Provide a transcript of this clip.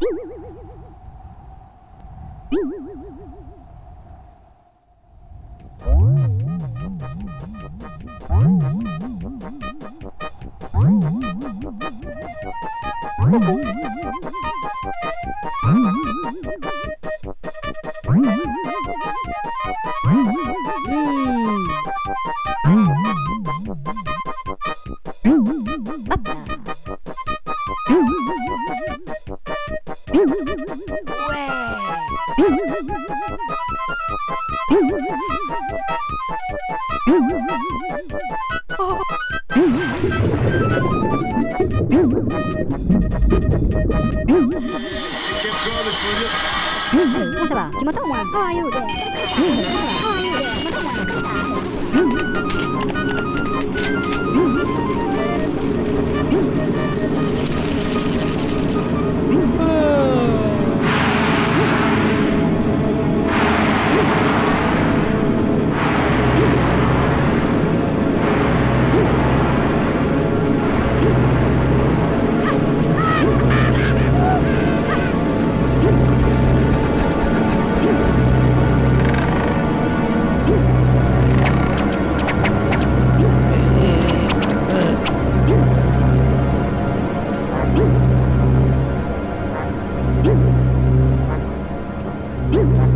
Boop boop. Gimana tahu mah? Oh, ayo deh. Masalah, oh, ayo deh. Gimana tahu mah? Thank you. Blue.